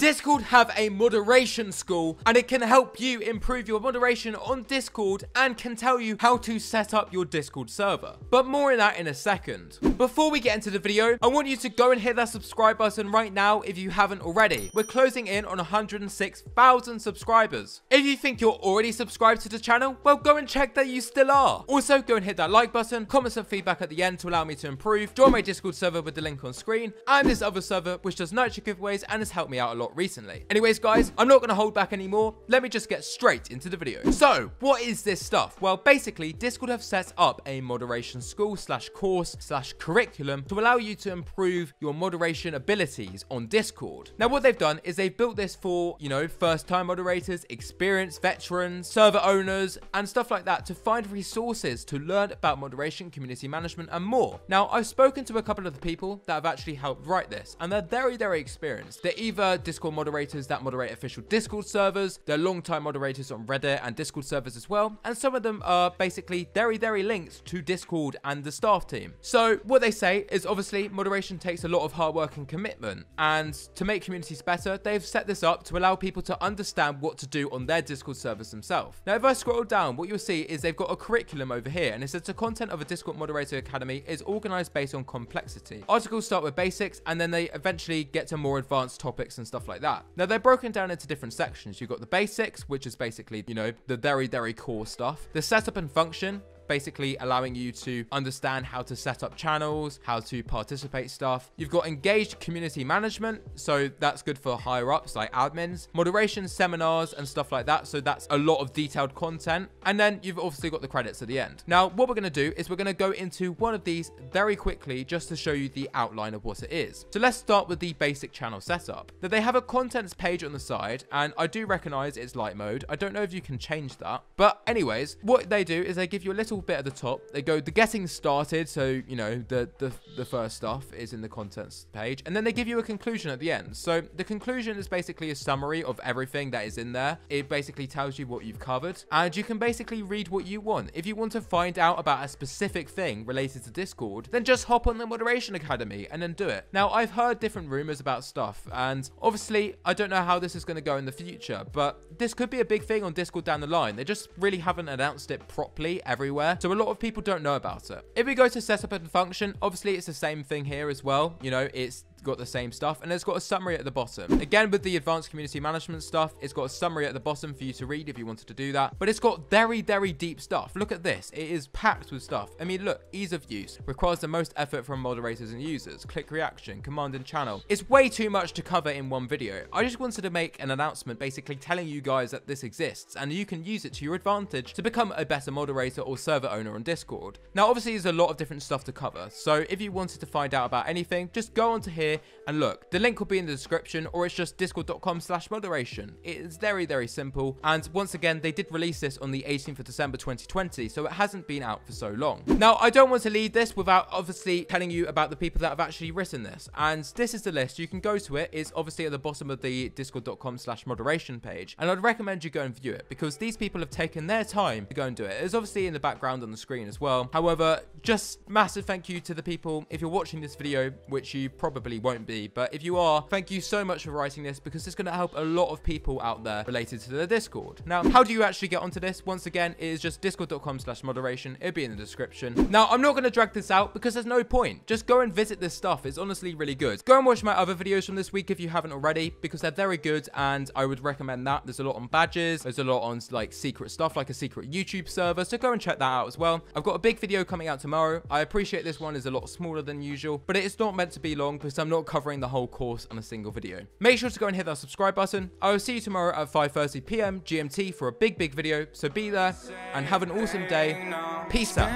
Discord have a moderation school and it can help you improve your moderation on Discord and can tell you how to set up your Discord server. But more on that in a second. Before we get into the video, I want you to go and hit that subscribe button right now if you haven't already. We're closing in on 106,000 subscribers. If you think you're already subscribed to the channel, well go and check that you still are. Also, go and hit that like button, comment some feedback at the end to allow me to improve, join my Discord server with the link on screen, and this other server which does Nitro giveaways and has helped me out a lot recently. Anyways guys, I'm not going to hold back anymore, let me just get straight into the video. So, what is this stuff? Well, basically, Discord have set up a moderation school slash course slash curriculum to allow you to improve your moderation abilities on Discord. Now, what they've done is they've built this for, you know, first time moderators, experienced veterans, server owners, and stuff like that to find resources to learn about moderation, community management, and more. Now, I've spoken to a couple of the people that have actually helped write this, and they're very, very experienced. They're either Discord moderators that moderate official Discord servers, they're long-time moderators on Reddit and Discord servers as well, and some of them are basically very, very linked to Discord and the staff team. So what they say is obviously moderation takes a lot of hard work and commitment, and to make communities better, they've set this up to allow people to understand what to do on their Discord servers themselves. Now, if I scroll down, what you'll see is they've got a curriculum over here, and it says the content of a Discord Moderator Academy is organized based on complexity. Articles start with basics, and then they eventually get to more advanced topics and stuff like that. Now, they're broken down into different sections. You've got the basics, which is basically, you know, the very, very core stuff. The setup and function, basically allowing you to understand how to set up channels, how to participate stuff. You've got engaged community management, so that's good for higher ups like admins, moderation seminars and stuff like that. So that's a lot of detailed content. And then you've obviously got the credits at the end. Now, what we're going to do is we're going to go into one of these very quickly just to show you the outline of what it is. So let's start with the basic channel setup. That they have a contents page on the side, and I do recognize it's light mode. I don't know if you can change that. But anyways, what they do is they give you a little little bit at the top. They go the getting started, so you know the the the first stuff is in the contents page, and then they give you a conclusion at the end. So the conclusion is basically a summary of everything that is in there. It basically tells you what you've covered, and you can basically read what you want. If you want to find out about a specific thing related to Discord, then just hop on the Moderation Academy and then do it. Now I've heard different rumors about stuff, and obviously I don't know how this is going to go in the future, but this could be a big thing on Discord down the line. They just really haven't announced it properly everywhere so a lot of people don't know about it. If we go to setup and function, obviously it's the same thing here as well. You know, it's got the same stuff and it's got a summary at the bottom. Again with the advanced community management stuff it's got a summary at the bottom for you to read if you wanted to do that but it's got very very deep stuff. Look at this. It is packed with stuff. I mean look ease of use. Requires the most effort from moderators and users. Click reaction command and channel. It's way too much to cover in one video. I just wanted to make an announcement basically telling you guys that this exists and you can use it to your advantage to become a better moderator or server owner on discord. Now obviously there's a lot of different stuff to cover so if you wanted to find out about anything just go onto here here. And look, the link will be in the description or it's just discord.com slash moderation. It is very, very simple. And once again, they did release this on the 18th of December 2020, so it hasn't been out for so long. Now, I don't want to leave this without obviously telling you about the people that have actually written this. And this is the list. You can go to it. It's obviously at the bottom of the discord.com slash moderation page. And I'd recommend you go and view it because these people have taken their time to go and do it. It's obviously in the background on the screen as well. However, just massive thank you to the people. If you're watching this video, which you probably won't be, but if you are, thank you so much for writing this because it's going to help a lot of people out there related to the Discord. Now, how do you actually get onto this? Once again, it is just discord.com slash moderation. It'll be in the description. Now, I'm not going to drag this out because there's no point. Just go and visit this stuff. It's honestly really good. Go and watch my other videos from this week if you haven't already because they're very good and I would recommend that. There's a lot on badges. There's a lot on like secret stuff like a secret YouTube server. So go and check that out as well. I've got a big video coming out tomorrow. I appreciate this one is a lot smaller than usual, but it is not meant to be long because I'm not covering the whole course on a single video. Make sure to go and hit that subscribe button. I will see you tomorrow at 5.30 p.m. GMT for a big, big video. So be there and have an awesome day. Peace out.